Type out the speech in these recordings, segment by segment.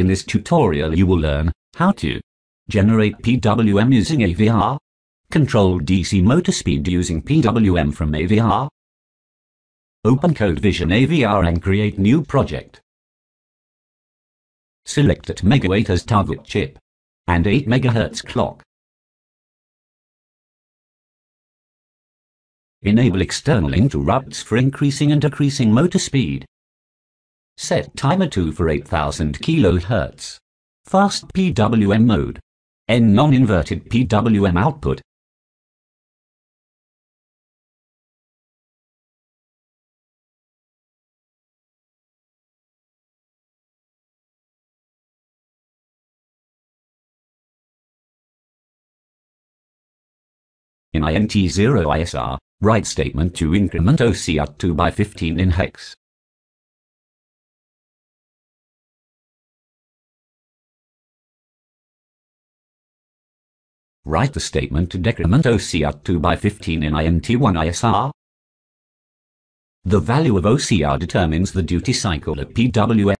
In this tutorial you will learn how to generate PWM using AVR, control DC motor speed using PWM from AVR, open CodeVision AVR and create new project. Select ATmega8 as target chip and 8 MHz clock. Enable external interrupts for increasing and decreasing motor speed. Set timer 2 for 8000 kHz. Fast PWM mode. N non-inverted PWM output. In INT0 ISR, write statement to increment OCR 2 by 15 in hex. Write the statement to decrement OCR 2 by 15 in INT1 ISR. The value of OCR determines the duty cycle at PWM.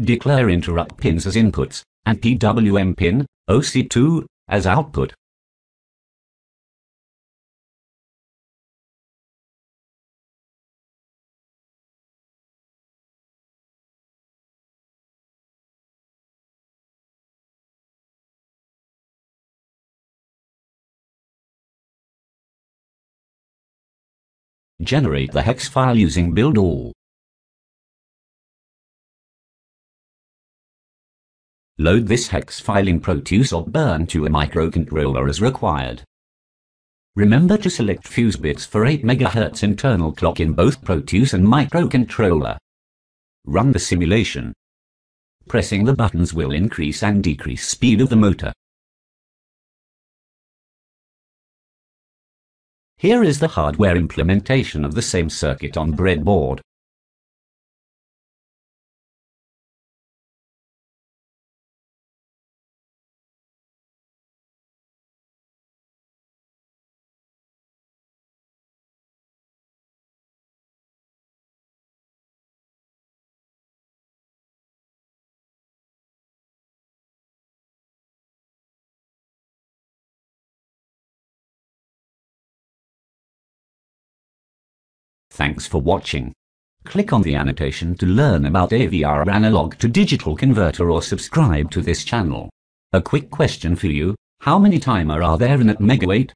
Declare interrupt pins as inputs, and PWM pin, OC2, as output. Generate the hex file using build all. Load this hex file in Proteus or burn to a microcontroller as required. Remember to select fuse bits for 8 MHz internal clock in both Proteus and microcontroller. Run the simulation. Pressing the buttons will increase and decrease speed of the motor. Here is the hardware implementation of the same circuit on breadboard. Thanks for watching. Click on the annotation to learn about AVR analog to digital converter or subscribe to this channel. A quick question for you, how many timer are there in ATmega8?